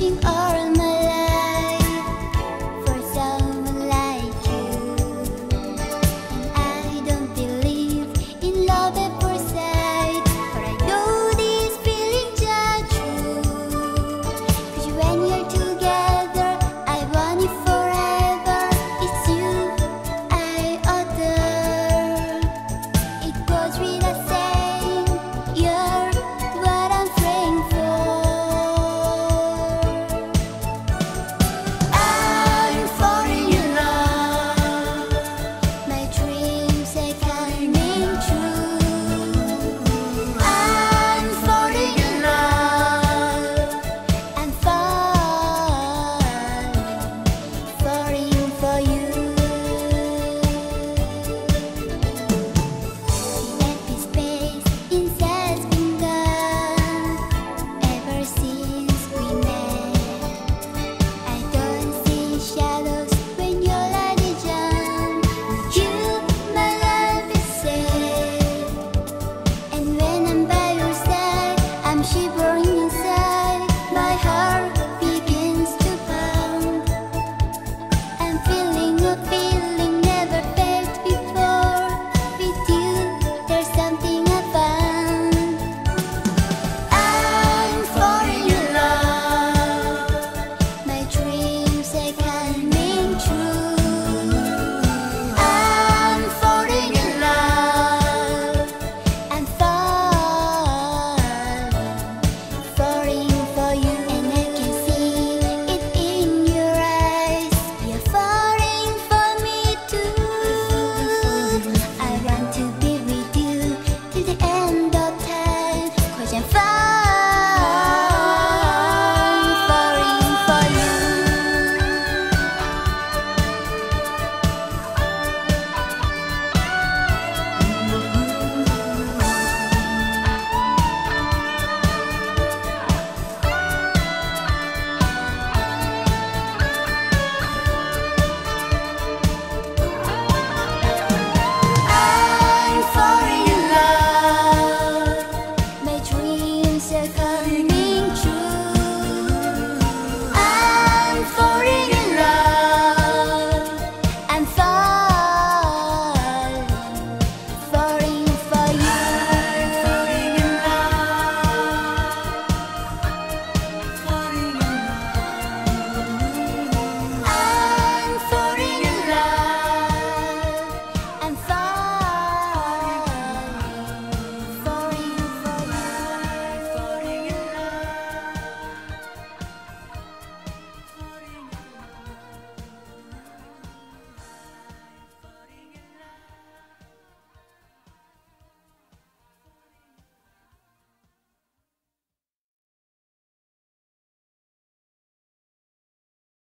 亲爱。